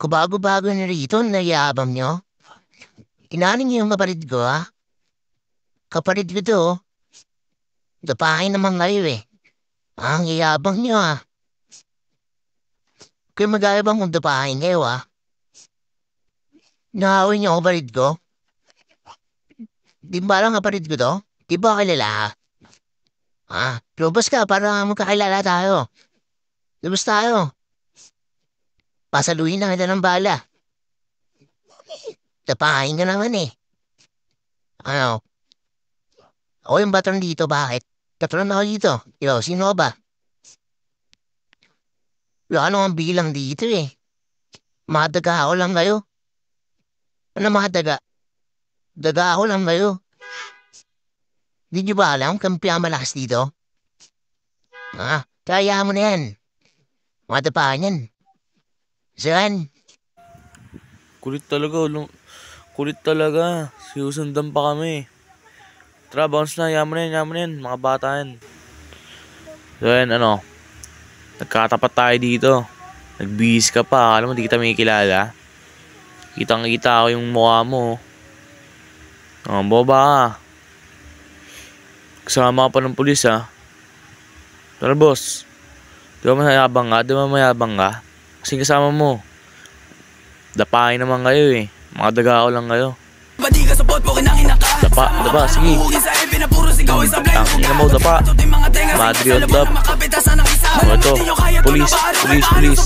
Kabago-bago na rito, nayabang nyo. Inanin niyo yung kapatid ko, ha? Kapatid ko to, dapahin naman kayo eh. Ang yayabang nyo, ha? Kaya mag-aabang kung dapahin kayo, ha? Nahawin niyo ang kapatid ko? Di ba lang kapatid ko to? Di ba kilala, ha? Ah, lumabas ka para magkakilala tayo. Lumabas tayo. Pasaluhin na kita ng bala. Tapahin ka naman eh. Ano? Ako yung batang dito, bakit? Katulad ako dito. Ikaw, sino ba? Wala namang bilang dito eh. Mga daga ako lang kayo. Ano mga daga? Ako lang kayo. Di nyo ba alam kung malakas dito? Ah, kaya mo na yan. Mga tapahan yan. Saan? Kulit talaga, ulong. Kulit talaga. Sinusundan pa kami. Tara, bounce na. Yaman yan. Mga bata yan. So, yan, ano. Nagkatapat tayo dito. Nagbihis ka pa. Alam mo, di kita may kilala. Kitang kita ako yung mukha mo. Oh, boba ka. Kasama ka pa ng pulis, ha. Tara, boss. Di ba mayabang ka? Di ba mayabang ka? Kasi kasama mo. Dapain naman kayo eh. Mga dagao lang kayo. Dapa, dapa, sige. Tangin mo, dapa. Madri on top. O ito, police, police, police.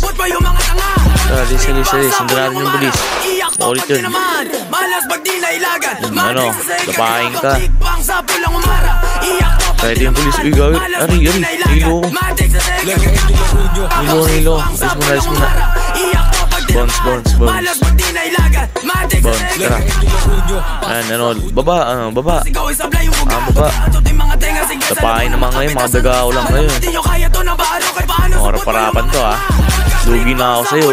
Tara, lisa, lisa, lisa. Sandara rin yung police. Makulit yun. Ano, dapain ka. Kaya ito yung police. Uy, gawin. Ari, ari. Hilo ko. Hilo, hilo. Ayos muna, ayos muna. Bones, bones, bones. Bones, tara. Ayan, ano, baba, ano, baba. Ah, baba. Tapain naman ngayon, mga dagao lang ngayon. Orap-parapan to, ha. Lugi na ako sa'yo.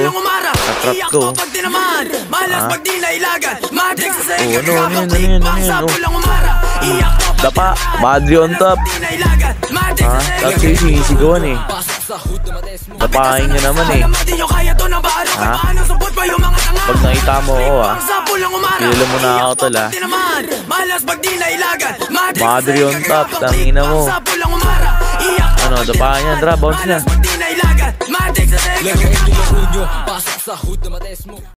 Natrap ko. Ha? Oh, ano, ano yun, ano yun, ano yun, oh. Dapa, Madri on top. Ha? Tapos yung sinisigawan eh. Dapahin nyo naman eh. Ha? Pag nakita mo ako ha, kilala mo na ako tol ha. Madri on top, tangina mo. Ano, dapahin yan, dra, bounce na.